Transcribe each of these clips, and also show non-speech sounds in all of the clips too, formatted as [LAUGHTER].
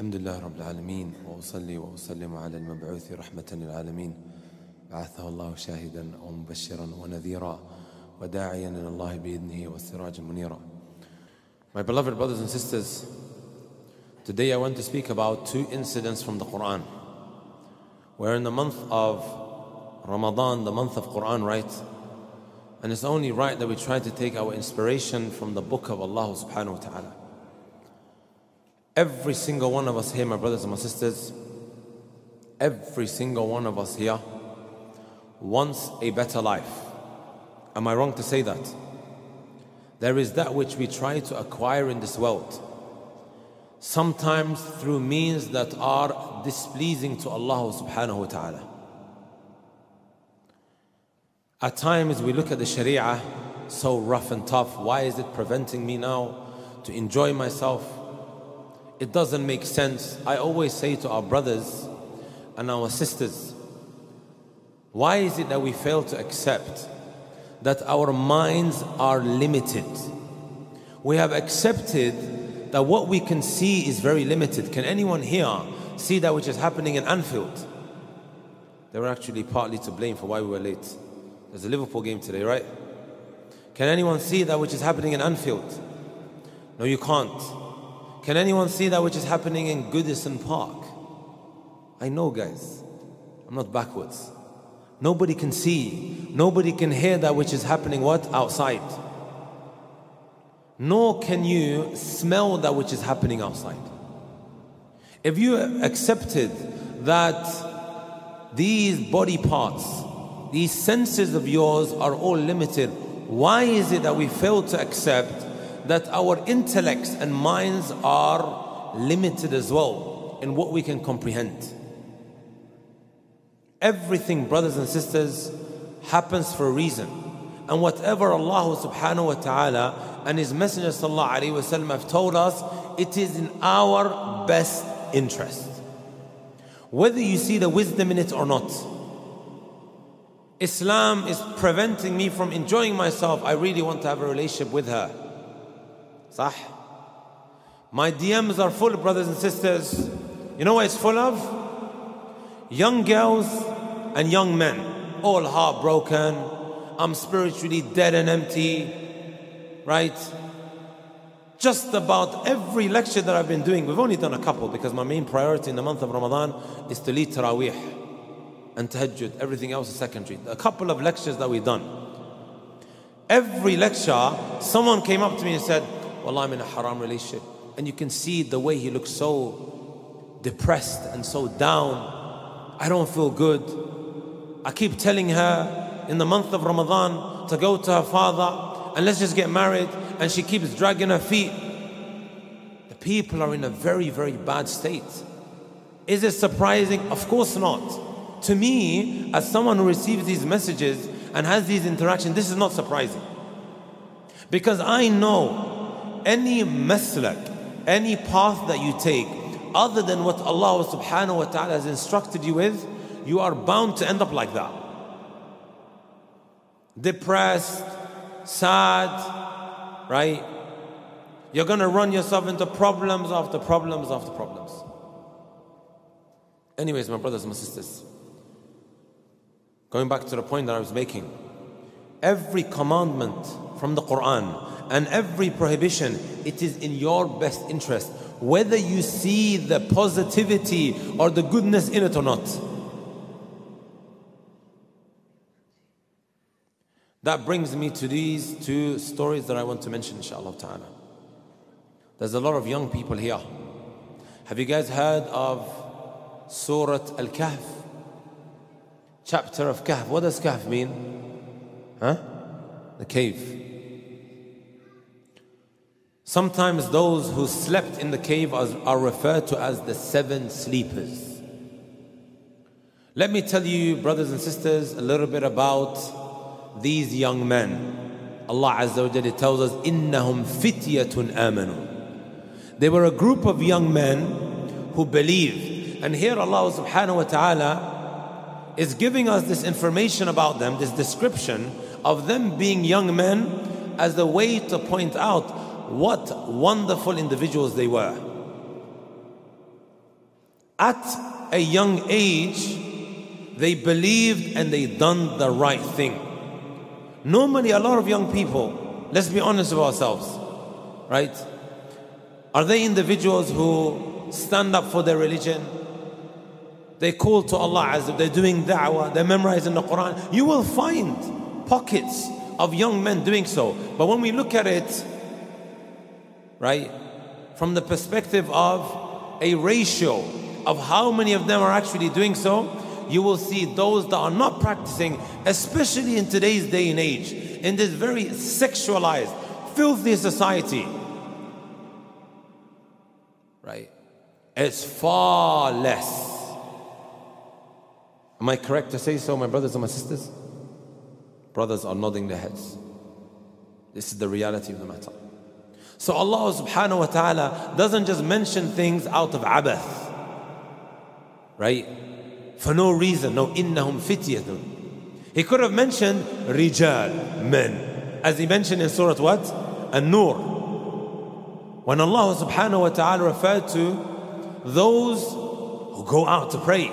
الحمد لله رب العالمين وأصلي وأسلم على المبعوث رحمة للعالمين بعثه الله شاهدا ومبشرا ونذيرا وداعيا إلى الله بإذنه والسراج منيرا My beloved brothers and sisters, today I want to speak about two incidents from the Quran. We're in the month of Ramadan, the month of Quran, right? And it's only right that we try to take our inspiration from the book of Allah subhanahu wa ta'ala. Every single one of us here, my brothers and my sisters, every single one of us here wants a better life. Am I wrong to say that? There is that which we try to acquire in this world, sometimes through means that are displeasing to Allah subhanahu wa ta'ala. At times we look at the Sharia so rough and tough. Why is it preventing me now to enjoy myself? It doesn't make sense. I always say to our brothers and our sisters, why is it that we fail to accept that our minds are limited? We have accepted that what we can see is very limited. Can anyone here see that which is happening in Anfield? They were actually partly to blame for why we were late. There's a Liverpool game today, right? Can anyone see that which is happening in Anfield? No, you can't. Can anyone see that which is happening in Goodison Park? I know, guys. I'm not backwards. Nobody can see, nobody can hear that which is happening what? Outside. Nor can you smell that which is happening outside. If you accepted that these body parts, these senses of yours are all limited, why is it that we fail to accept that our intellects and minds are limited as well in what we can comprehend? Everything, brothers and sisters, happens for a reason. And whatever Allah subhanahu wa ta'ala and His Messenger sallallahu have told us, it is in our best interest. Whether you see the wisdom in it or not. Islam is preventing me from enjoying myself. I really want to have a relationship with her. Sah? My DMs are full, brothers and sisters. You know what it's full of? Young girls and young men, all heartbroken. I'm spiritually dead and empty, right? Just about every lecture that I've been doing, we've only done a couple because my main priority in the month of Ramadan is to lead Taraweeh and Tahajjud. Everything else is secondary. A couple of lectures that we've done. Every lecture, someone came up to me and said, Well, I'm in a haram relationship. And you can see the way he looks so depressed and so down. I don't feel good. I keep telling her in the month of Ramadan to go to her father and let's just get married. And she keeps dragging her feet. The people are in a very, very bad state. Is it surprising? Of course not. To me, as someone who receives these messages and has these interactions, this is not surprising. Because I know any maslak, any path that you take, other than what Allah subhanahu wa ta'ala has instructed you with, you are bound to end up like that. Depressed, sad, right? You're gonna run yourself into problems after problems after problems. Anyways, my brothers and my sisters, going back to the point that I was making, every commandment from the Quran and every prohibition, it is in your best interest, whether you see the positivity or the goodness in it or not. That brings me to these two stories that I want to mention, inshallah ta'ala. There's a lot of young people here. Have you guys heard of Surah Al Kahf? Chapter of Kahf. What does Kahf mean? Huh? The cave. Sometimes those who slept in the cave are referred to as the seven sleepers. Let me tell you, brothers and sisters, a little bit about these young men. Allah Azza wa Jalla tells us, إِنَّهُمْ فِتْيَةٌ آمَنُوا They were a group of young men who believed. And here Allah subhanahu wa ta'ala is giving us this information about them, this description of them being young men as the way to point out what wonderful individuals they were. At a young age, they believed and they done the right thing. Normally, a lot of young people, let's be honest with ourselves, right? Are they individuals who stand up for their religion? They call to Allah as if they're doing da'wah, they're memorizing the Quran. You will find pockets of young men doing so. But when we look at it, right, from the perspective of a ratio of how many of them are actually doing so, you will see those that are not practicing, especially in today's day and age, in this very sexualized, filthy society. Right? It's far less. Am I correct to say so, my brothers and my sisters? Brothers are nodding their heads. This is the reality of the matter. So Allah subhanahu wa ta'ala doesn't just mention things out of abath. Right? For no reason. No, innahum fityatun. He could have mentioned rijal, men. As he mentioned in Surah what? An-Nur. When Allah subhanahu wa ta'ala referred to those who go out to pray.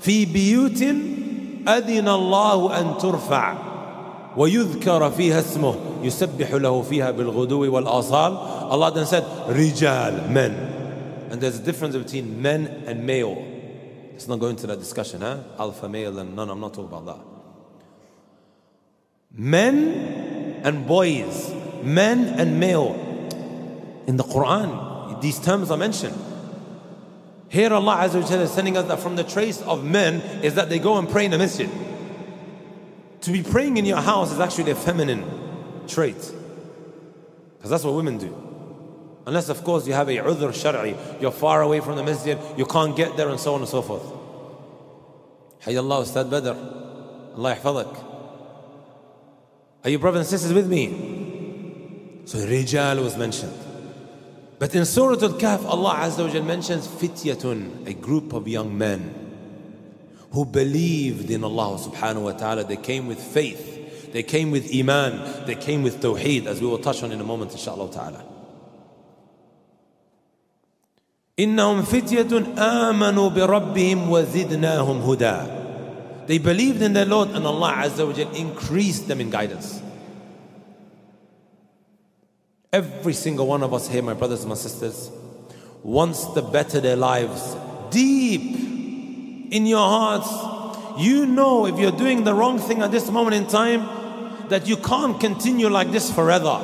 في بيوت أذن الله أن ترفع ويذكر فيها اسمه يسبح له فيها بالغدو والآصال Allah then said رجال men and there's a difference between men and male let's not go into that discussion huh? alpha male and none I'm not talking about that men and boys men and male in the Quran these terms are mentioned here Allah Azza wa is sending us that from the trace of men is that they go and pray in the masjid. To be praying in your house is actually a feminine trait. Because that's what women do. Unless of course you have a udhr shar'i, you're far away from the masjid, you can't get there and so on and so forth. Hayya Allah Ustad Badr. Allah yahfadak. Are you brothers and sisters with me? So Rijal was mentioned. But in Surah Al-Kahf, Allah Azza wa mentions fityatun, a group of young men who believed in Allah subhanahu wa ta'ala. They came with faith. They came with iman. They came with tawheed, as we will touch on in a moment, inshallah ta'ala. إنهم فتية آمنوا بربهم وزدناهم هدى. They believed in their Lord and Allah Azza wa increased them in guidance. Every single one of us here, my brothers and my sisters, wants to better their lives deep in your hearts. You know if you're doing the wrong thing at this moment in time, that you can't continue like this forever.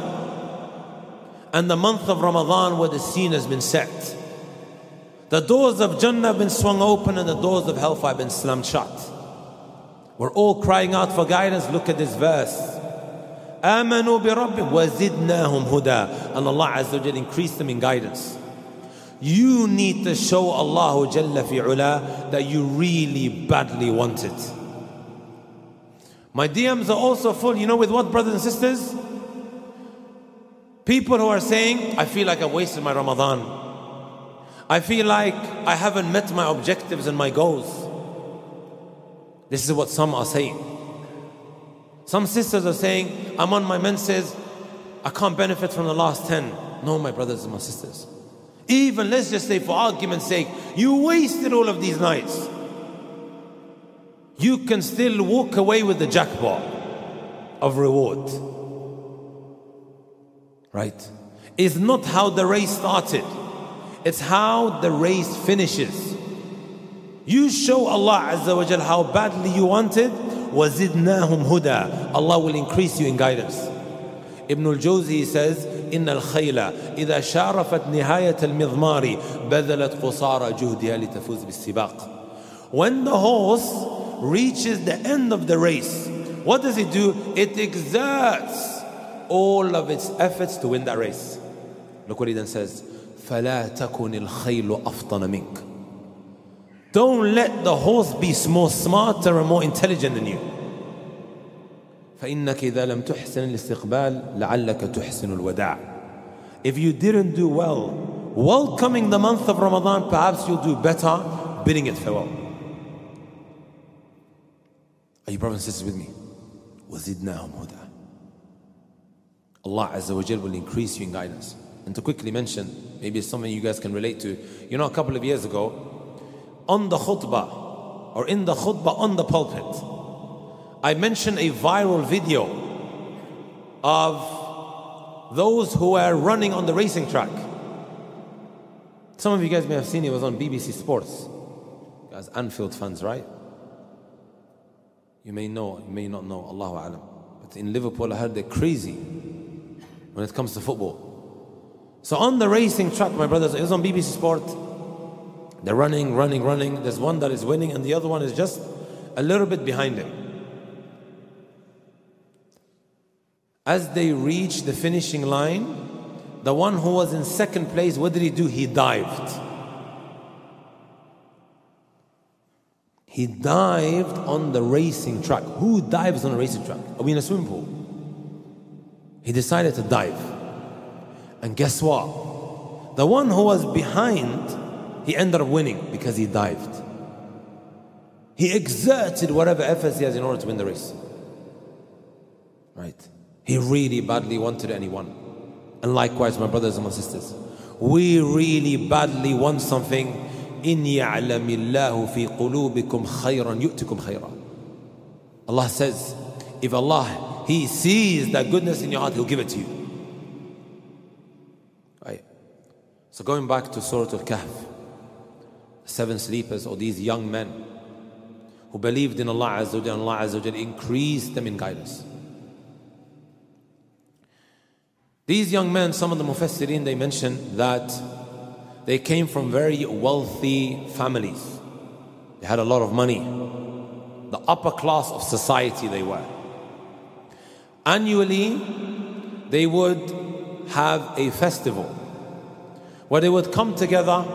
And the month of Ramadan, where the scene has been set, the doors of Jannah have been swung open and the doors of hellfire have been slammed shut. We're all crying out for guidance. Look at this verse. آمنوا بربهم وزدناهم هدى and Allah Azza wa increased them in guidance you need to show Allah that you really badly want it. My DMs are also full you know with what brothers and sisters? People who are saying I feel like I've wasted my Ramadan. I feel like I haven't met my objectives and my goals. This is what some are saying. Some sisters are saying, I'm on my menses, I can't benefit from the last 10. No, my brothers and my sisters. Even, let's just say, for argument's sake, you wasted all of these nights. You can still walk away with the jackpot of reward. Right? It's not how the race started, it's how the race finishes. You show Allah Azza wa Jal how badly you wanted, وَزِدْنَاهُمْ هُدَى Allah will increase you in guidance. Ibn al-Jawzi says, إن الخيل إذا شارفت نهاية المضمار بذلت قصارى جهدها لتفوز بالسباق. When the horse reaches the end of the race, what does it do? It exerts all of its efforts to win that race. Look what he then says, فلا تكن الخيل أفطن منك. Don't let the horse be more smarter and more intelligent than you. فإنك إذا لم تحسن الاستقبال لعلك تحسن الوداع. If you didn't do well, welcoming the month of Ramadan, perhaps you'll do better bidding it farewell. Are you brothers and sisters with me? وزدناهم هدى. Allah Azza wa Jal will increase you in guidance. And to quickly mention, maybe it's something you guys can relate to. You know, a couple of years ago, on the khutbah or in the khutbah on the pulpit, I mentioned a viral video of those who were running on the racing track. Some of you guys may have seen it, was on BBC Sports. Guys, Anfield fans, right? You may know, you may not know, Allahu Alam. But in Liverpool, I heard they're crazy when it comes to football. So on the racing track, my brothers, it was on BBC Sport. They're running, running, running. There's one that is winning, and the other one is just a little bit behind him. As they reach the finishing line, the one who was in second place, what did he do? He dived. He dived on the racing track. Who dives on a racing track? Are we in a swimming pool? He decided to dive. And guess what? The one who was behind, he ended up winning because he dived. He exerted whatever efforts he has in order to win the race. Right? He really badly wanted it and he won. And likewise, my brothers and my sisters, we really badly want something. إن يعلم الله في قلوبكم خيرا يؤتكم خيرا. Allah says, if Allah, He sees that goodness in your heart, He'll give it to you. Right. So going back to Surah Al-Kahf, seven sleepers or these young men who believed in Allah Azza wa Allah Azza wa increased them in guidance. These young men, some of the Mufassirin, they mention that they came from very wealthy families. They had a lot of money. The upper class of society they were. Annually, they would have a festival where they would come together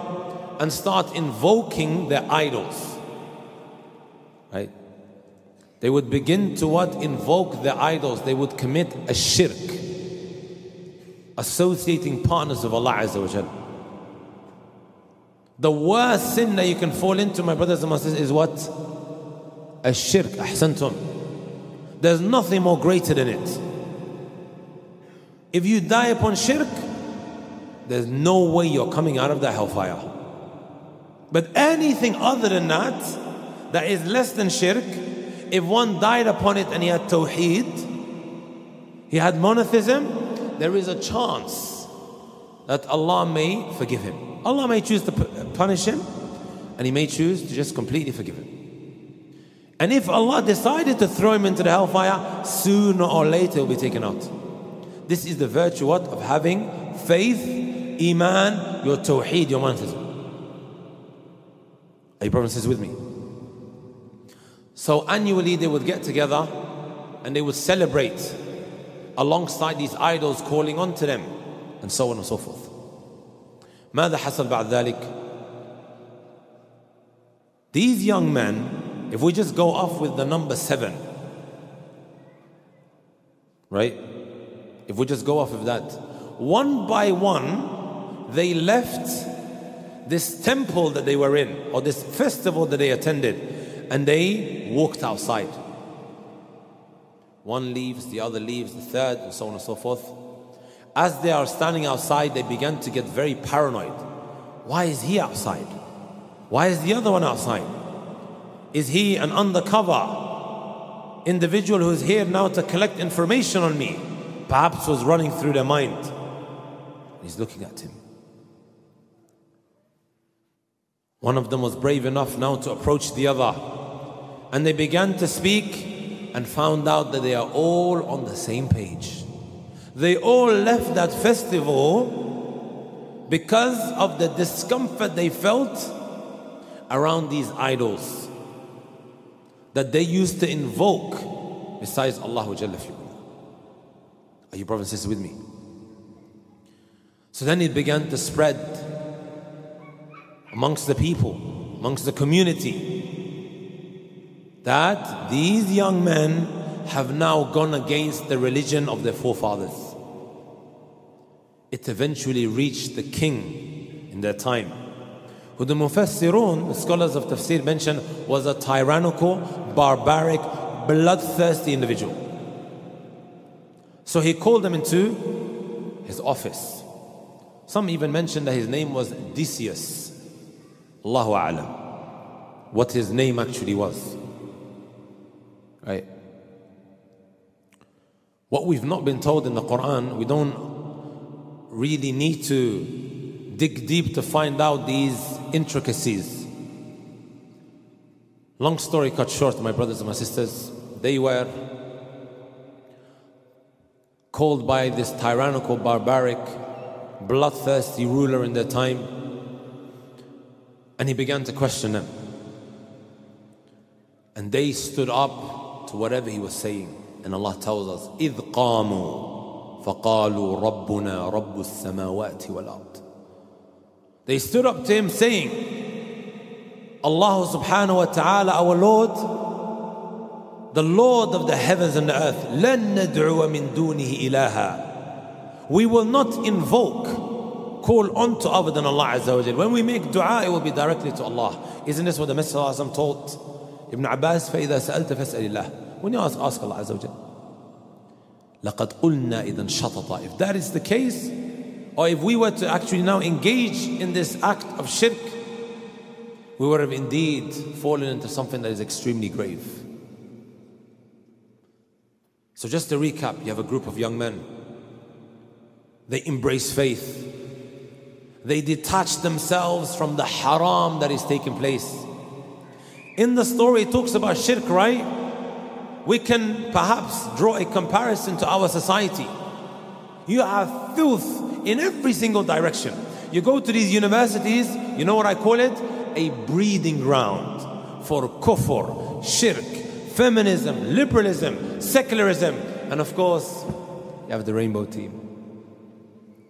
and start invoking their idols. Right? They would begin to what? Invoke their idols. They would commit a shirk, associating partners of Allah Azza wa The worst sin that you can fall into, my brothers and sisters, is what? A shirk, ahsantum. There's nothing more greater than it. If you die upon shirk, there's no way you're coming out of the hellfire. But anything other than that, that is less than shirk, if one died upon it and he had tawheed, he had monotheism, there is a chance that Allah may forgive him. Allah may choose to punish him, and He may choose to just completely forgive him. And if Allah decided to throw him into the hellfire, sooner or later he'll be taken out. This is the virtue what? of having faith, iman, your tawheed, your monotheism. Are you brothers with me? So annually they would get together and they would celebrate alongside these idols calling on to them and so on and so forth. ماذا حصل بعد ذلك? These young men, if we just go off with the number seven, right? If we just go off of that, one by one, they left this temple that they were in, or this festival that they attended, and they walked outside. One leaves, the other leaves, the third, and so on and so forth. As they are standing outside, they began to get very paranoid. Why is he outside? Why is the other one outside? Is he an undercover individual who's here now to collect information on me? Perhaps was running through their mind. He's looking at him. One of them was brave enough now to approach the other. And they began to speak and found out that they are all on the same page. They all left that festival because of the discomfort they felt around these idols that they used to invoke besides Allah. Are you brothers with me? So then it began to spread amongst the people, amongst the community, that these young men have now gone against the religion of their forefathers. It eventually reached the king in their time, who the Mufassirun, the scholars of Tafsir mention, was a tyrannical, barbaric, bloodthirsty individual. So he called them into his office. Some even mention that his name was Decius. Allahu A'lam. what his name actually was. Right? What we've not been told in the Quran, we don't really need to dig deep to find out these intricacies. Long story cut short, my brothers and my sisters, they were called by this tyrannical, barbaric, bloodthirsty ruler in their time, and he began to question them. And they stood up to whatever he was saying. And Allah tells us, إِذْ قَامُوا فَقَالُوا رَبُّنَا رَبُّ السَّمَاوَاتِ وَالْأَرْضِ They stood up to him saying, Allah subhanahu wa ta'ala, our Lord, the Lord of the heavens and the earth, لَن نَدْعُوَ مِن دُونِهِ إِلَهًا We will not invoke, call on to other than Allah Azza wa Jal. When we make dua, it will be directly to Allah. Isn't this what the Messenger taught Ibn Abbas, فَإِذَا سَأَلْتَ فَاسْأَلِ اللَّهِ when you ask, ask Allah Azza wa Jal. لَقَدْ قُلْنَا إِذًا شَطَطًا If that is the case, or if we were to actually now engage in this act of shirk, we would have indeed fallen into something that is extremely grave. So, just to recap, you have a group of young men. They embrace faith. They detach themselves from the haram that is taking place. In the story, it talks about shirk, right? we can perhaps draw a comparison to our society. You have filth in every single direction. You go to these universities, you know what I call it? A breeding ground for kufr, shirk, feminism, liberalism, secularism, and of course, you have the rainbow team.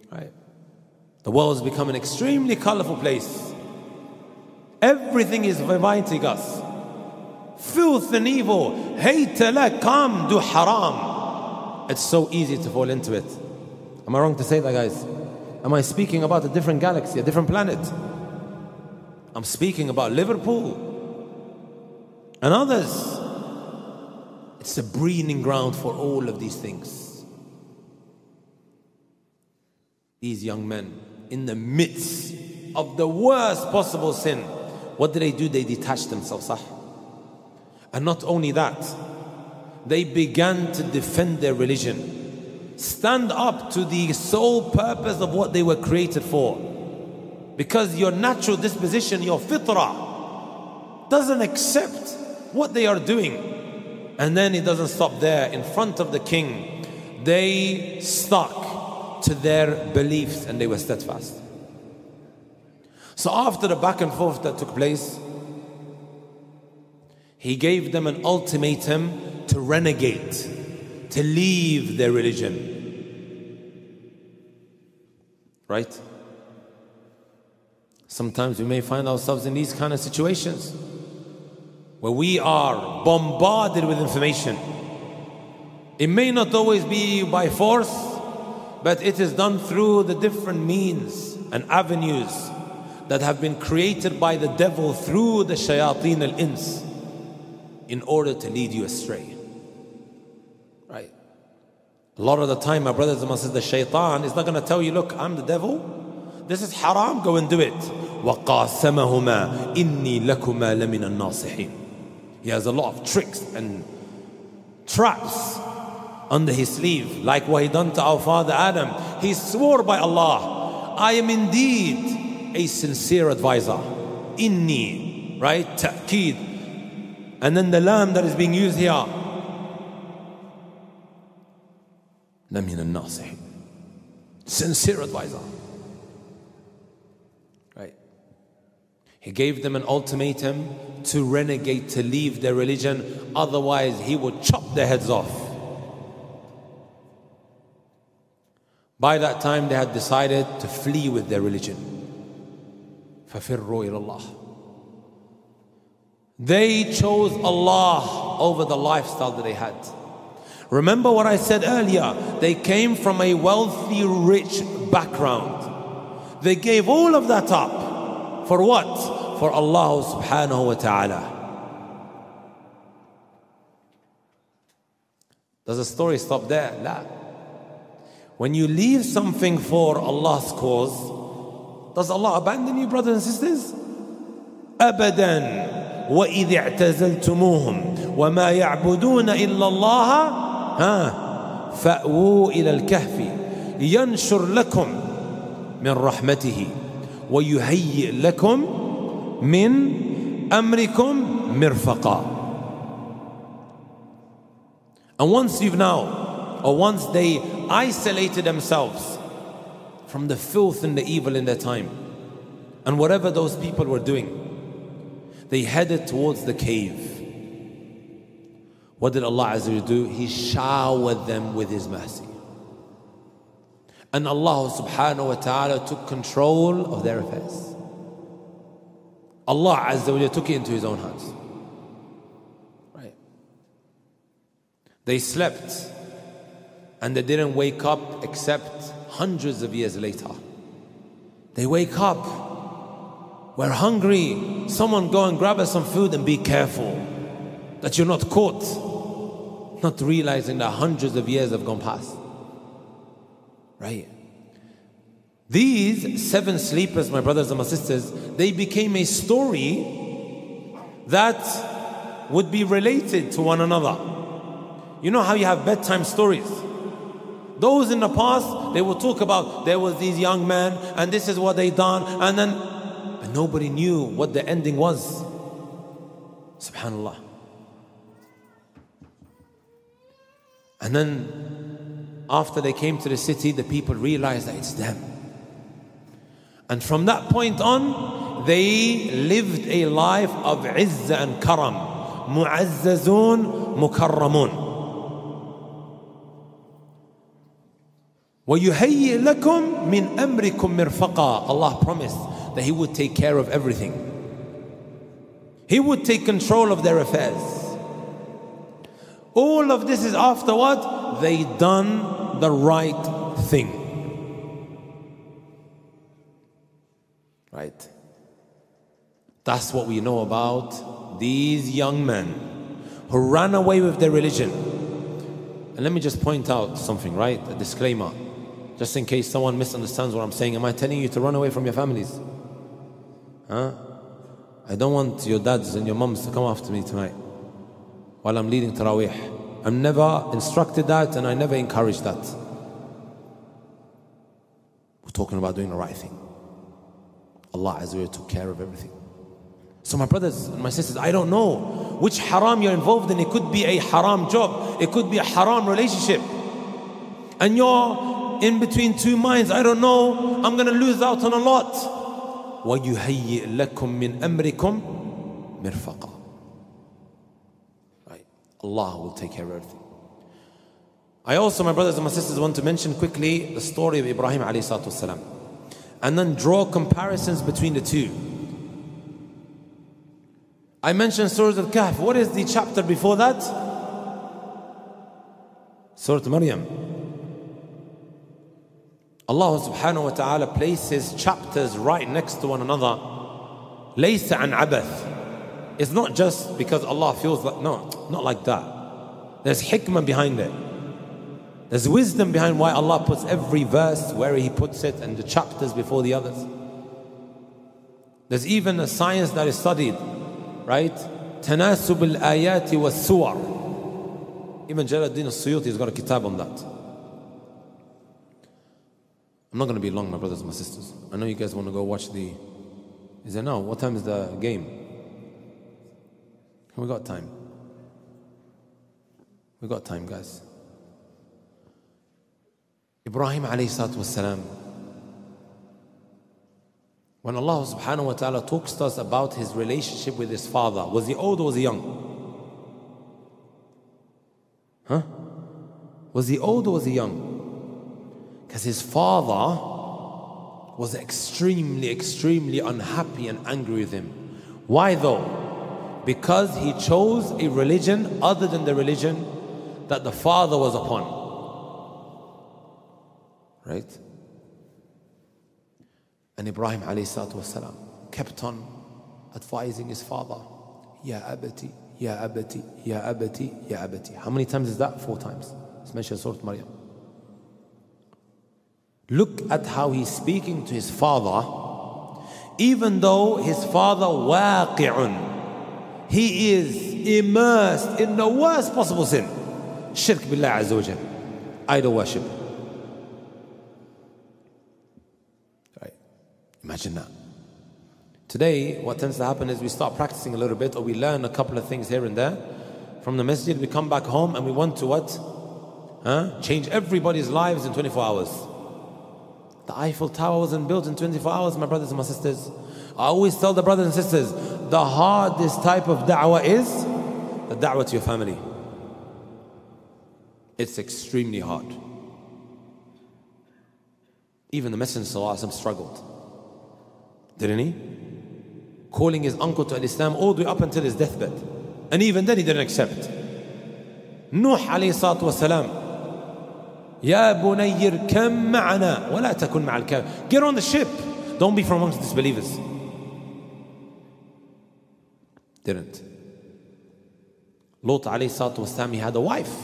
Right? The world has become an extremely colorful place. Everything is inviting us filth and evil. Hate come, do haram. It's so easy to fall into it. Am I wrong to say that, guys? Am I speaking about a different galaxy, a different planet? I'm speaking about Liverpool and others. It's a breeding ground for all of these things. These young men, in the midst of the worst possible sin, what do they do? They detach themselves. And not only that, they began to defend their religion, stand up to the sole purpose of what they were created for. Because your natural disposition, your fitrah, doesn't accept what they are doing. And then it doesn't stop there. In front of the king, they stuck to their beliefs and they were steadfast. So after the back and forth that took place, he gave them an ultimatum to renegade, to leave their religion. Right? Sometimes we may find ourselves in these kind of situations where we are bombarded with information. It may not always be by force, but it is done through the different means and avenues that have been created by the devil through the shayateen al-ins in order to lead you astray. Right? A lot of the time, my brothers and my sisters, the shaitan is not going to tell you, look, I'm the devil. This is haram, go and do it. وَقَاسَمَهُمَا إِنِّي لَكُمَا لَمِنَ النَّاصِحِينَ He has a lot of tricks and traps under his sleeve, like what he done to our father Adam. He swore by Allah, I am indeed a sincere advisor. Inni, right? Ta'keed. And then the lam that is being used here. لمن الناصح sincere advisor right he gave them an ultimatum to renegade to leave their religion otherwise he would chop their heads off by that time they had decided to flee with their religion ففروا إلى الله they chose Allah over the lifestyle that they had. Remember what I said earlier? They came from a wealthy, rich background. They gave all of that up. For what? For Allah subhanahu wa ta'ala. Does the story stop there? La. When you leave something for Allah's cause, does Allah abandon you, brothers and sisters? Abadan. وإذ اعتزلتموهم وما يعبدون إلا الله ها فأووا إلى الكهف ينشر لكم من رحمته ويهيئ لكم من أمركم مرفقا And once you've now, or once they isolated themselves from the filth and the evil in their time, and whatever those people were doing, they headed towards the cave. What did Allah Azza do? He showered them with His mercy. And Allah subhanahu wa ta'ala took control of their affairs. Allah Azza wa took it into His own hands. Right. They slept and they didn't wake up except hundreds of years later. They wake up. We're hungry. Someone go and grab us some food and be careful that you're not caught. Not realizing that hundreds of years have gone past. Right? These seven sleepers, my brothers and my sisters, they became a story that would be related to one another. You know how you have bedtime stories? Those in the past, they will talk about there was these young men and this is what they done, and then but nobody knew what the ending was. Subhanallah. And then after they came to the city, the people realized that it's them. And from that point on, they lived a life of izzah and karam. Mu'azzazun, mukarramun. وَيُهَيِّئْ لَكُم مِّنْ أَمْرِكُم مِّرْفَقًا Allah promised that He would take care of everything. He would take control of their affairs. All of this is after what? They done the right thing. Right? That's what we know about these young men who ran away with their religion. And let me just point out something, right? A disclaimer. Just in case someone misunderstands what I'm saying. Am I telling you to run away from your families? Huh? I don't want your dads and your mums to come after me tonight while I'm leading Taraweeh. I'm never instructed that and I never encouraged that. We're talking about doing the right thing. Allah Azza took care of everything. So my brothers and my sisters, I don't know which haram you're involved in. It could be a haram job. It could be a haram relationship. And you're in between two minds. I don't know. I'm going to lose out on a lot. وَيُهَيِّئْ لَكُم مِّنْ أَمْرِكُم مِرْفَقًا Right. Allah will take care of everything. I also, my brothers and my sisters, want to mention quickly the story of Ibrahim alayhi salatu wasalam and then draw comparisons between the two. I mentioned Surah Al-Kahf. What is the chapter before that? Surah Maryam. Allah subhanahu wa ta'ala places chapters right next to one another. Laysa an abath. It's not just because Allah feels like, no, not like that. There's hikmah behind it. There's wisdom behind why Allah puts every verse where He puts it and the chapters before the others. There's even a science that is studied, right? Tanasub al ayati was suwar. Even Jalaluddin al Suyuti has got a kitab on that. I'm not going to be long, my brothers and my sisters. I know you guys want to go watch the. Is there now? What time is the game? We got time. We got time, guys. Ibrahim alayhi wasalam. When Allah subhanahu wa ta'ala talks to us about his relationship with his father, was he old or was he young? Huh? Was he old or was he young? Because his father was extremely, extremely unhappy and angry with him. Why though? Because he chose a religion other than the religion that the father was upon. Right? And Ibrahim والسلام, kept on advising his father, Ya abati, Ya abati, Ya abati, Ya abati. How many times is that? Four times. It's mentioned in Surah Maryam. Look at how he's speaking to his father, even though his father waqi'un. he is immersed in the worst possible sin. Shirk billah azza Idol worship. Right. Imagine that. Today, what tends to happen is we start practicing a little bit or we learn a couple of things here and there. From the masjid, we come back home and we want to what? Huh? Change everybody's lives in 24 hours. The Eiffel Tower wasn't built in 24 hours, my brothers and my sisters. I always tell the brothers and sisters, the hardest type of da'wah is the da'wah to your family. It's extremely hard. Even the Messenger of struggled. Didn't he? Calling his uncle to Islam all the way up until his deathbed. And even then he didn't accept. Nuh alayhi salatu wasalam. يا بني اركم معنا ولا تكن مع الكافر. Get on the ship. Don't be from amongst disbelievers. Didn't. Lot alayhi salatu wasalam, he had a wife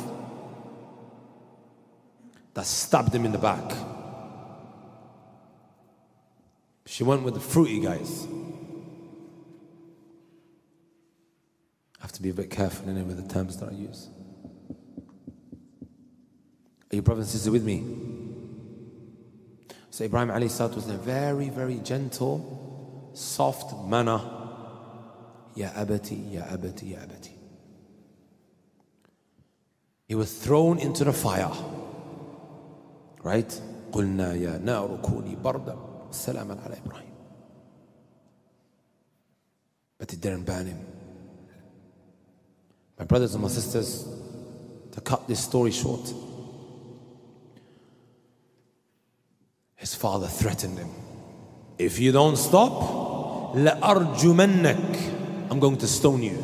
that stabbed him in the back. She went with the fruity guys. I have to be a bit careful in it with the terms that I use. Are you brothers and sisters with me? So Ibrahim alayhi salatu was in a very, very gentle, soft manner. Ya abati, ya abati, ya abati. He was thrown into the fire. Right? قلنا يا نار كوني بردا سلاما على إبراهيم But it didn't burn him. My brothers and my sisters, to cut this story short, his father threatened him. If you don't stop, لأرجمنك I'm going to stone you.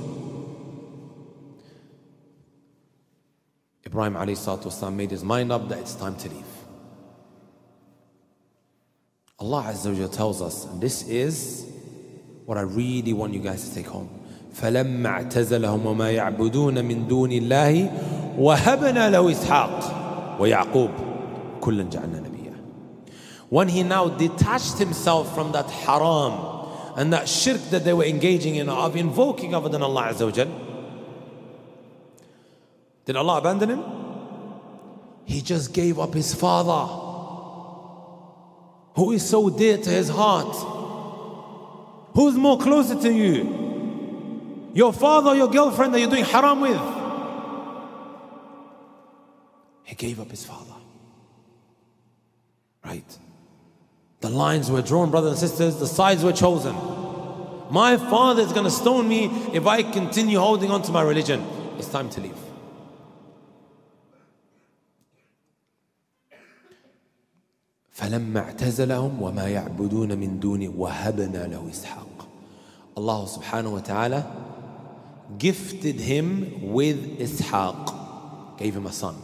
Ibrahim alayhi made his mind up that it's time to leave. Allah Azza wa tells us, and this is what I really want you guys to take home. فلما اعتزلهم وما يعبدون من دون الله وهبنا له إسحاق ويعقوب كلا جعلنا نبيا when he now detached himself from that haram and that shirk that they were engaging in of invoking other than Allah Azza wa Did Allah abandon him? He just gave up his father who is so dear to his heart? Who's more closer to you? Your father or your girlfriend that you're doing haram with? He gave up his father. Right? The lines were drawn, brothers and sisters, the sides were chosen. My father is going to stone me if I continue holding on to my religion. It's time to leave. فلما اعتزلهم وما يعبدون من دونه وهبنا له إسحاق Allah subhanahu wa ta'ala gifted him with Ishaq, gave him a son.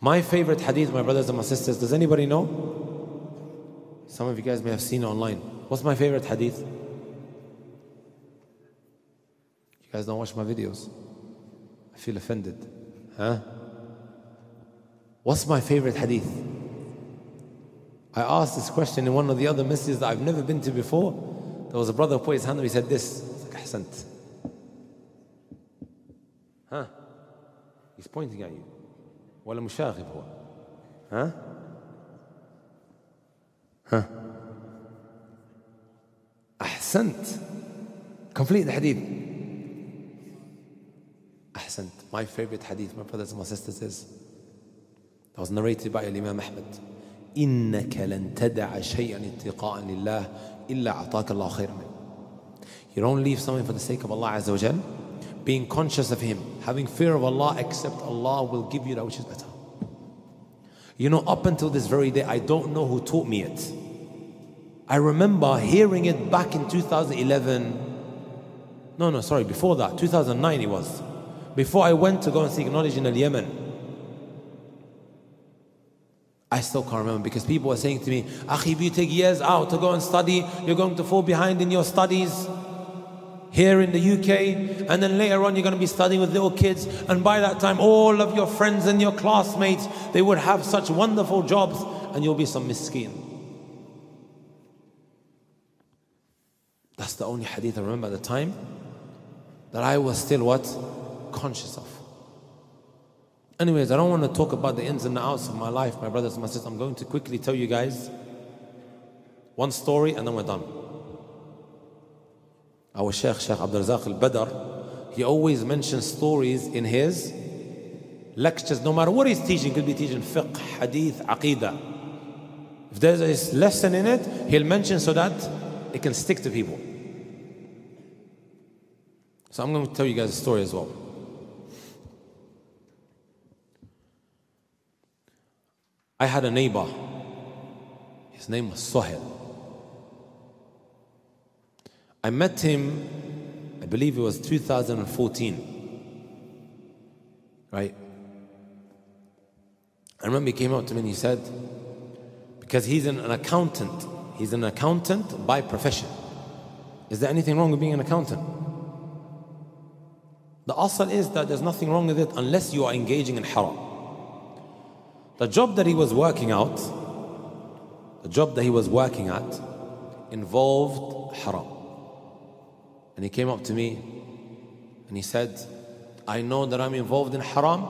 my favorite hadith, my brothers and my sisters, does anybody know? Some of you guys may have seen online. What's my favorite hadith? You guys don't watch my videos. I feel offended. Huh? What's my favorite hadith? I asked this question in one of the other masjids that I've never been to before. There was a brother who put his hand up, he said this. Huh? He's pointing at you. ولا مشاغب هو. Huh? Huh? أحسنت. Complete hadith. أحسنت. My favorite hadith, my brothers and my sisters, is that was narrated by Imam Ahmad. إنك لن تدع شيئا اتقاء لله إلا أعطاك الله خير منه. You don't leave something for the sake of Allah Azza wa Jal. Being conscious of Him, having fear of Allah, except Allah will give you that which is better. You know, up until this very day, I don't know who taught me it. I remember hearing it back in 2011. No, no, sorry, before that, 2009 it was. Before I went to go and seek knowledge in Yemen. I still can't remember because people were saying to me, Akhi, you take years out to go and study, you're going to fall behind in your studies here in the UK, and then later on you're going to be studying with little kids, and by that time all of your friends and your classmates they would have such wonderful jobs, and you'll be some miskin. That's the only hadith I remember at the time that I was still what? Conscious of. Anyways, I don't want to talk about the ins and the outs of my life, my brothers and my sisters. I'm going to quickly tell you guys one story and then we're done. Our Sheikh, Sheikh Abdul Razak al Badr, he always mentions stories in his lectures, no matter what he's teaching, could be teaching fiqh, hadith, aqidah. If there's a lesson in it, he'll mention so that it can stick to people. So I'm going to tell you guys a story as well. I had a neighbor. His name was Sohel. I met him, I believe it was 2014. Right? I remember he came up to me and he said, because he's an, an accountant, he's an accountant by profession. Is there anything wrong with being an accountant? The asal is that there's nothing wrong with it unless you are engaging in haram. The job that he was working out, the job that he was working at, involved haram. And he came up to me and he said, I know that I'm involved in haram,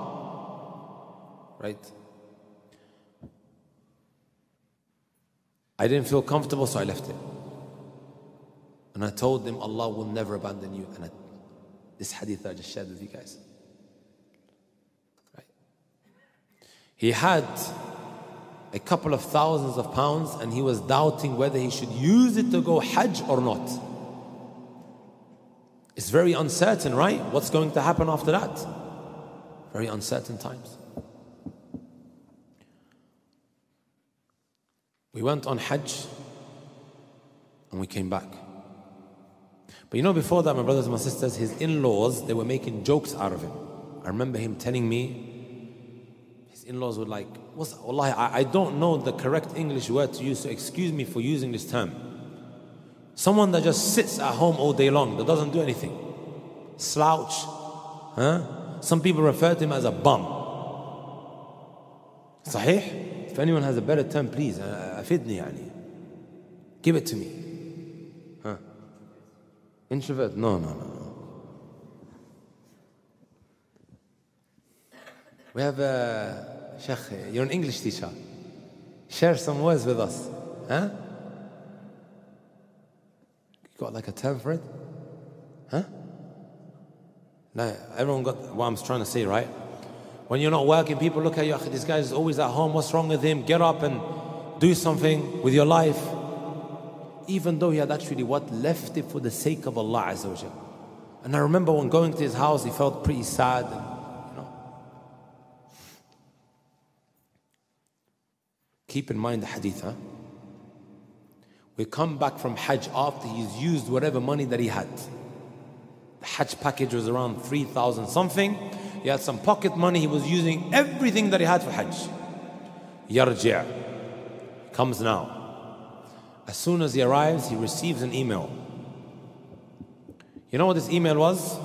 right? I didn't feel comfortable, so I left it. And I told them, Allah will never abandon you. And I, this hadith I just shared with you guys. Right? He had a couple of thousands of pounds and he was doubting whether he should use it to go Hajj or not. It's very uncertain, right? What's going to happen after that? Very uncertain times. We went on Hajj and we came back. But you know, before that, my brothers and my sisters, his in laws, they were making jokes out of him. I remember him telling me, his in laws would like, What's, Wallahi, I, I don't know the correct English word to use, so excuse me for using this term. Someone that just sits at home all day long, that doesn't do anything. Slouch. Huh? Some people refer to him as a bum. Sahih? If anyone has a better term, please, uh, afidni yani. Give it to me. Huh? Introvert? No, no, no. We have a Sheikh, you're an English teacher. Share some words with us. Huh? Got like a term for it? Huh? No, everyone got what I'm trying to say, right? When you're not working, people look at you, ah, this guy is always at home, what's wrong with him? Get up and do something with your life. Even though he had actually what left it for the sake of Allah Azza And I remember when going to his house, he felt pretty sad. And, you know. Keep in mind the hadith, huh? We come back from Hajj after he's used whatever money that he had. The Hajj package was around 3,000 something. He had some pocket money. He was using everything that he had for Hajj. Yarji' comes now. As soon as he arrives, he receives an email. You know what this email was?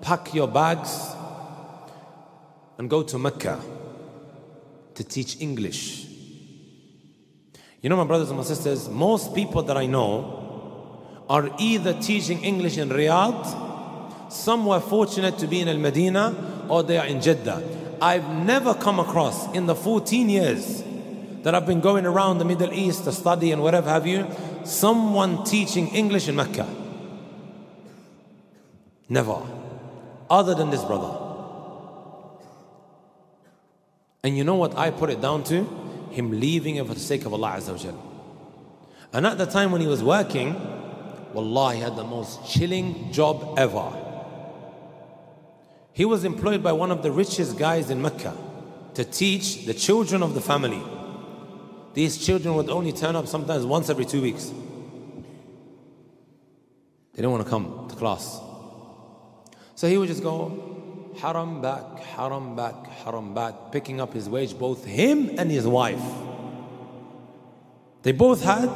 Pack your bags and go to Mecca to teach English. You know, my brothers and my sisters, most people that I know are either teaching English in Riyadh some were fortunate to be in Al Medina or they are in Jeddah. I've never come across in the 14 years that I've been going around the Middle East to study and whatever have you, someone teaching English in Mecca. Never. Other than this brother. And you know what I put it down to? Him leaving it for the sake of Allah Azza wa And at the time when he was working, Wallah, he had the most chilling job ever. He was employed by one of the richest guys in Mecca to teach the children of the family. These children would only turn up sometimes once every two weeks. They didn't want to come to class. So he would just go, haram back, haram back, haram back, picking up his wage, both him and his wife. They both had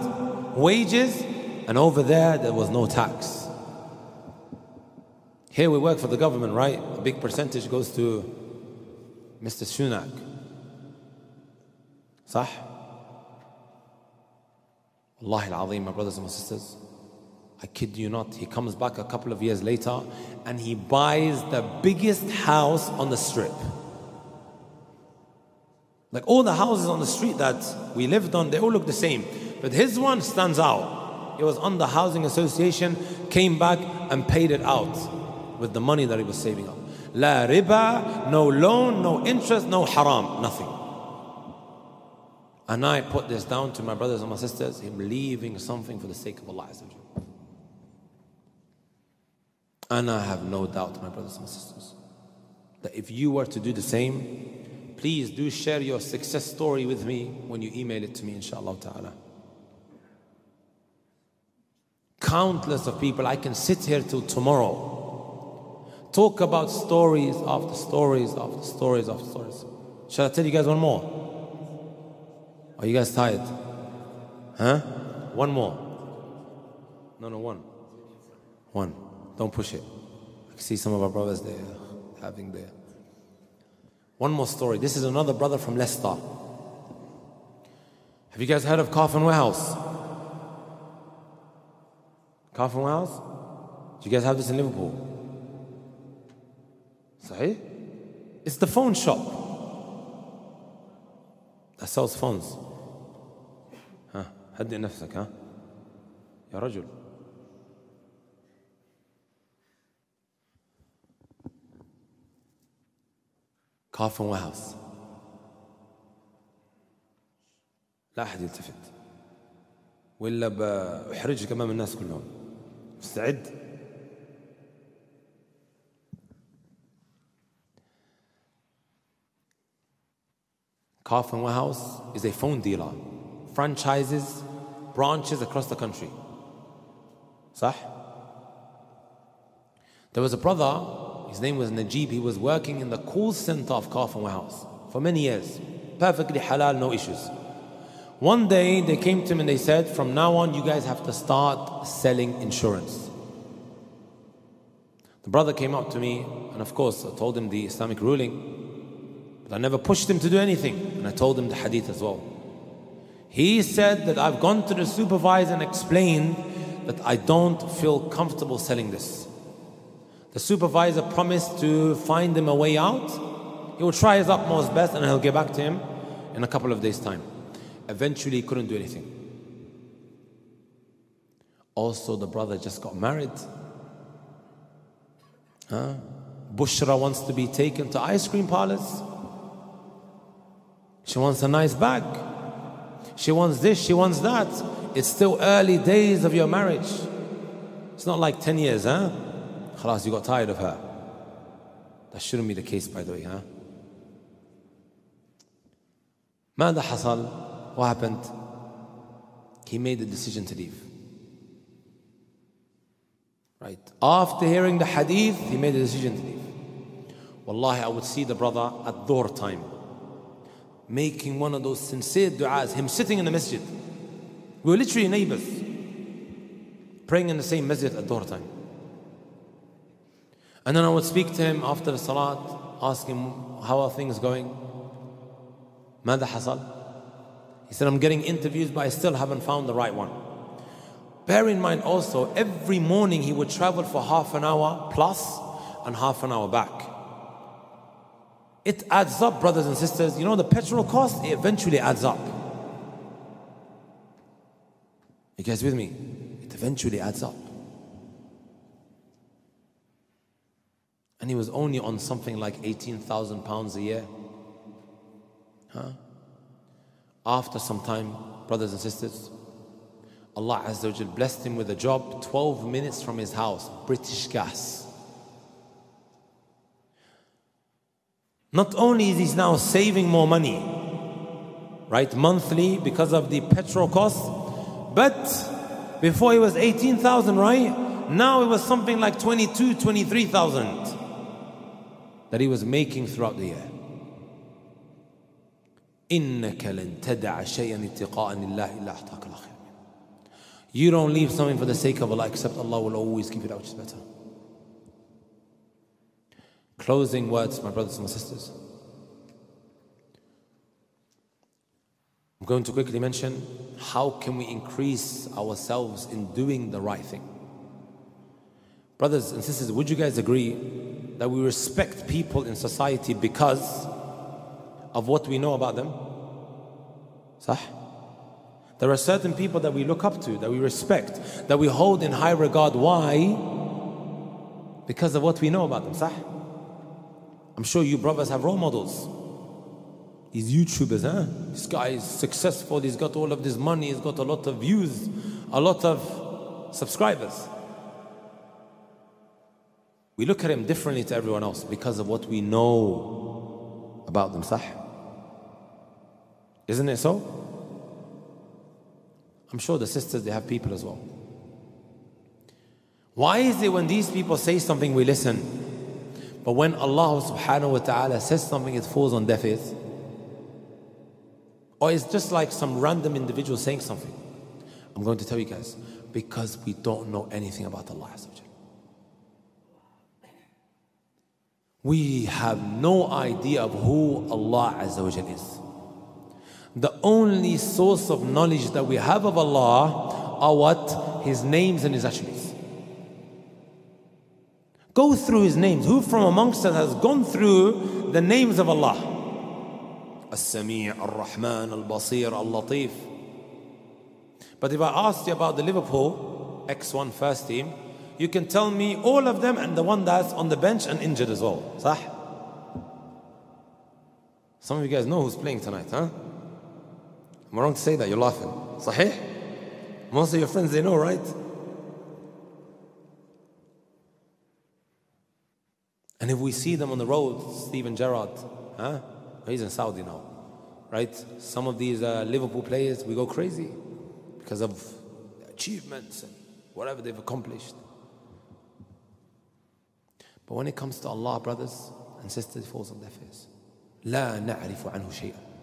wages, and over there, there was no tax. Here we work for the government, right? A big percentage goes to Mr. Sunak. صح? Allah al my brothers and my sisters. I kid you not, he comes back a couple of years later and he buys the biggest house on the strip. Like all the houses on the street that we lived on, they all look the same. But his one stands out. It was on the housing association, came back and paid it out with the money that he was saving up. La riba, no loan, no interest, no haram, nothing. And I put this down to my brothers and my sisters, him leaving something for the sake of Allah. And I have no doubt, my brothers and sisters, that if you were to do the same, please do share your success story with me when you email it to me, inshallah ta'ala. Countless of people, I can sit here till tomorrow, talk about stories after stories after stories after stories. Shall I tell you guys one more? Are you guys tired? Huh? One more. No, no, one. One. Don't push it. I see some of our brothers there having there. One more story. This is another brother from Leicester. Have you guys heard of Carphone Warehouse? Carphone Warehouse? Do you guys have this in Liverpool? Say? It's the phone shop that sells phones. ها هدئ نفسك ها يا رجل Carphone Warehouse لا أحد يلتفت. وإلا بأحرجك أمام الناس كلهم. مستعد؟ Carphone Warehouse is a phone dealer, franchises branches across the country. Sah? There was a brother his name was Najib. He was working in the call center of Carphone Warehouse for many years. Perfectly halal, no issues. One day they came to him and they said, From now on, you guys have to start selling insurance. The brother came up to me, and of course, I told him the Islamic ruling, but I never pushed him to do anything. And I told him the hadith as well. He said that I've gone to the supervisor and explained that I don't feel comfortable selling this. The supervisor promised to find him a way out. He will try his utmost best and he'll get back to him in a couple of days' time. Eventually, he couldn't do anything. Also, the brother just got married. Huh? Bushra wants to be taken to ice cream parlors. She wants a nice bag. She wants this, she wants that. It's still early days of your marriage. It's not like 10 years, huh? خلاص you got tired of her that shouldn't be the case by the way huh ماذا حصل what happened he made the decision to leave right after hearing the hadith he made the decision to leave wallahi I would see the brother at door time making one of those sincere du'as him sitting in the masjid we were literally neighbors praying in the same masjid at door time and then I would speak to him after the salat, ask him, how are things going? ماذا حصل? He said, I'm getting interviews, but I still haven't found the right one. Bear in mind also, every morning he would travel for half an hour plus and half an hour back. It adds up, brothers and sisters. You know, the petrol cost, it eventually adds up. You guys with me? It eventually adds up. And he was only on something like 18,000 pounds a year. Huh? After some time, brothers and sisters, Allah Azza wa blessed him with a job 12 minutes from his house, British Gas. Not only is he now saving more money, right, monthly because of the petrol cost, but before it was 18,000, right? Now it was something like 22, 23,000 that he was making throughout the year. إنك لن تدع شيئا اتقاء لله إلا أعطاك الله خير You don't leave something for the sake of Allah except Allah will always give it out which is better. Closing words, my brothers and my sisters. I'm going to quickly mention how can we increase ourselves in doing the right thing. Brothers and sisters, would you guys agree that we respect people in society because of what we know about them? Sah? There are certain people that we look up to, that we respect, that we hold in high regard. Why? Because of what we know about them. Sah? I'm sure you brothers have role models. These YouTubers, huh? This guy is successful, he's got all of this money, he's got a lot of views, a lot of subscribers. We look at him differently to everyone else because of what we know about them, sah? Isn't it so? I'm sure the sisters, they have people as well. Why is it when these people say something, we listen? But when Allah subhanahu wa ta'ala says something, it falls on deaf ears? Or it's just like some random individual saying something? I'm going to tell you guys, because we don't know anything about Allah. We have no idea of who Allah is. The only source of knowledge that we have of Allah are what? His names and His attributes. Go through His names. Who from amongst us has gone through the names of Allah? As-Sami' Al-Rahman Al-Basir Al-Latif. But if I asked you about the Liverpool X1 first team, you can tell me all of them and the one that's on the bench and injured as well. Sah? Some of you guys know who's playing tonight, huh? I'm wrong to say that? You're laughing. Sahih? Most of your friends, they know, right? And if we see them on the road, Steven Gerrard, huh? He's in Saudi now, right? Some of these uh, Liverpool players, we go crazy because of achievements and whatever they've accomplished. But when it comes to Allah, brothers and sisters, it falls on their face. لا نعرف عنه شيئا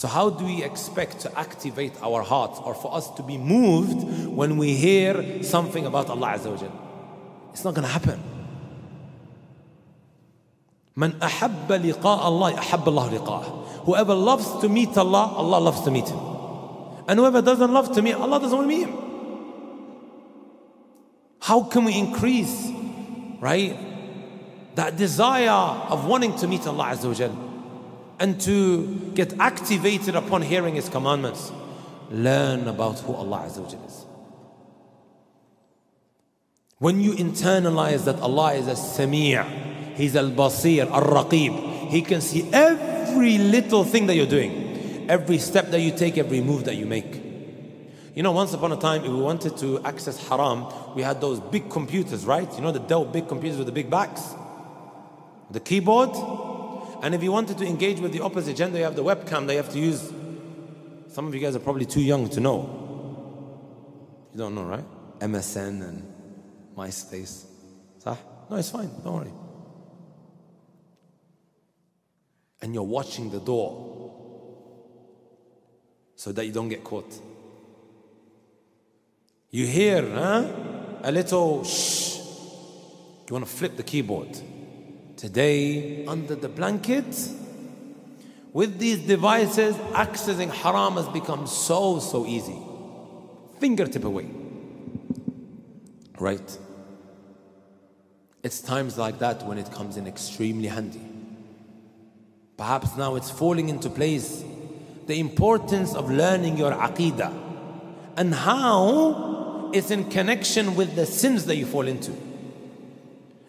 so, how do we expect to activate our hearts or for us to be moved when we hear something about Allah Azza wa It's not going to happen. من أحب لقاء الله أحب الله لقاءه. Whoever loves to meet Allah, Allah loves to meet him. And whoever doesn't love to meet, Allah doesn't want to meet him. How can we increase, right, that desire of wanting to meet Allah Azza wa and to get activated upon hearing His commandments. Learn about who Allah Azza wa is. When you internalize that Allah is a Sami' He's Al Basir, Al Raqib, He can see every little thing that you're doing, every step that you take, every move that you make. You know, once upon a time, if we wanted to access haram, we had those big computers, right? You know, the Dell big computers with the big backs, the keyboard. And if you wanted to engage with the opposite gender, you have the webcam that you have to use. Some of you guys are probably too young to know. You don't know, right? MSN and MySpace. No, it's fine. Don't worry. And you're watching the door so that you don't get caught. You hear, huh? A little shh. You want to flip the keyboard. Today, under the blanket, with these devices, accessing haram has become so, so easy. Fingertip away. Right? It's times like that when it comes in extremely handy. Perhaps now it's falling into place the importance of learning your aqidah and how it's in connection with the sins that you fall into.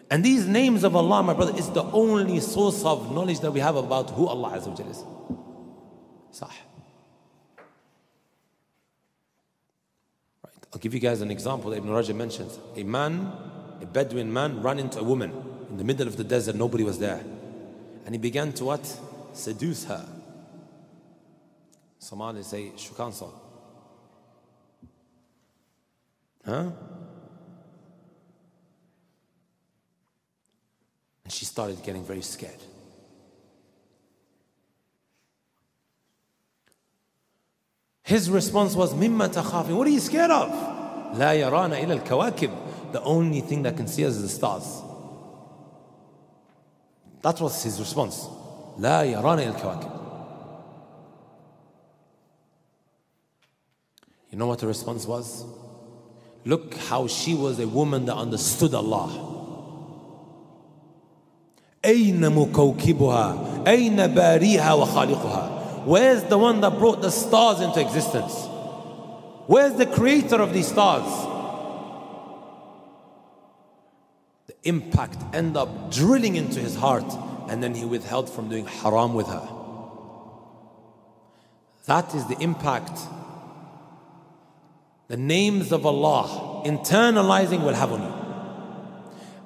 And these names of Allah, my brother, is the only source of knowledge that we have about who Allah Azza wa is. Sah. Right. I'll give you guys an example that Ibn Rajab mentions. A man, a Bedouin man, ran into a woman in the middle of the desert, nobody was there. And he began to what? Seduce her. Somalis say, Shukansa. Huh? And she started getting very scared. His response was, Mimma takhafin. What are you scared of? La yarana ila al-kawakib. The only thing that can see us is the stars. That was his response. La yarana ila al-kawakib. You know what the response was? Look how she was a woman that understood Allah. أين مكوكبها أين باريها وخالقها Where's the one that brought the stars into existence? Where's the creator of these stars? The impact ended up drilling into his heart and then he withheld from doing haram with her. That is the impact the names of Allah internalizing will have on you.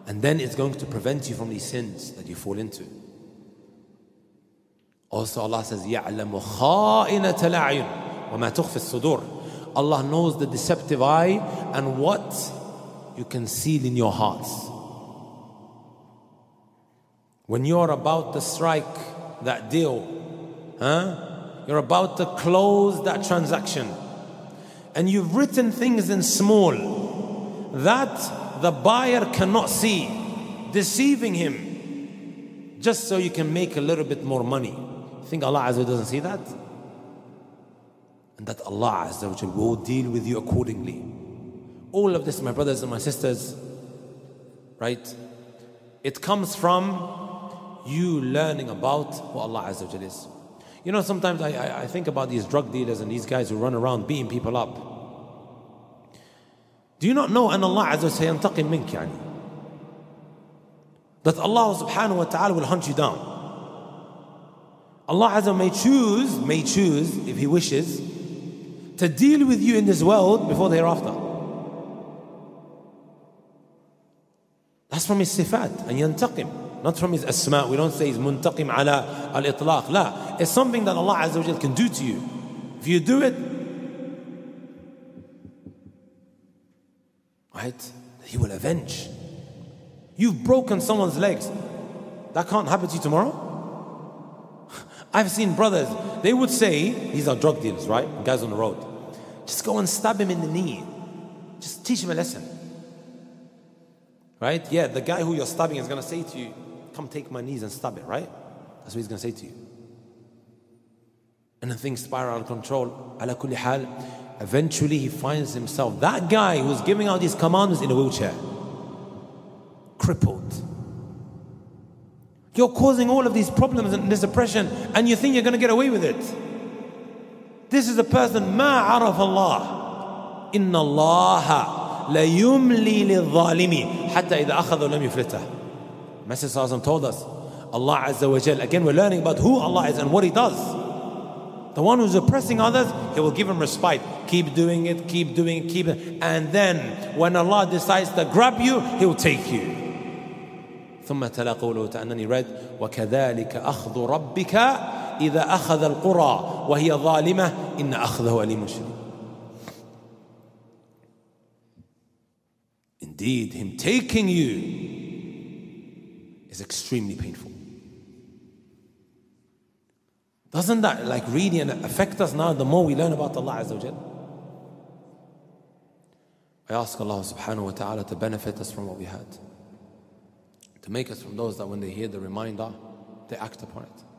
And then it's going to prevent you from these sins that you fall into. Also Allah says, يَعْلَمُ خَائِنَةَ الْأَعْيُنِ وَمَا تُخْفِ الصُّدُورِ Allah knows the deceptive eye and what you conceal in your hearts. When you're about to strike that deal, huh? You're about to close that transaction and you've written things in small that the buyer cannot see, deceiving him just so you can make a little bit more money. Think Allah Azza doesn't see that? And that Allah Azza will deal with you accordingly. All of this, my brothers and my sisters, right? It comes from you learning about what Allah Azza is. You know, sometimes I, I, I think about these drug dealers and these guys who run around beating people up. Do you not know أن Allah عز وجل سينتقم منك يعني? That Allah subhanahu wa ta'ala will hunt you down. Allah Azza may choose, may choose, if He wishes, to deal with you in this world before the hereafter. That's from His sifat, and ينتقم. Not from his asma. We don't say he's muntaqim ala al-itlaq. La. It's something that Allah Azza wa can do to you. If you do it, right, he will avenge. You've broken someone's legs. That can't happen to you tomorrow. [LAUGHS] I've seen brothers, they would say, these are drug dealers, right? Guys on the road. Just go and stab him in the knee. Just teach him a lesson. Right? Yeah, the guy who you're stabbing is going to say to you, Come take my knees and stab it, right? That's what he's going to say to you. And then things spiral out of control. Eventually he finds himself, that guy who's giving out these commands in a wheelchair, crippled. You're causing all of these problems and this oppression, and you think you're going to get away with it. This is a person, ma araf Allah. Inna Allah la yumli lil hatta idha akhadhu lam yuflitah. Messenger told us, Allah Azza wa Jal, again we're learning about who Allah is and what He does. The one who's oppressing others, He will give him respite. Keep doing it, keep doing it, keep it. And then when Allah decides to grab you, He will take you. ثم تلا قوله تأنني read وكذلك أخذ ربك إذا أخذ القرى وهي ظالمة إن أخذه أليم شديد Indeed, Him taking you is extremely painful. Doesn't that like really affect us now the more we learn about Allah Azza wa I ask Allah subhanahu wa ta'ala to benefit us from what we had. To make us from those that when they hear the reminder, they act upon it.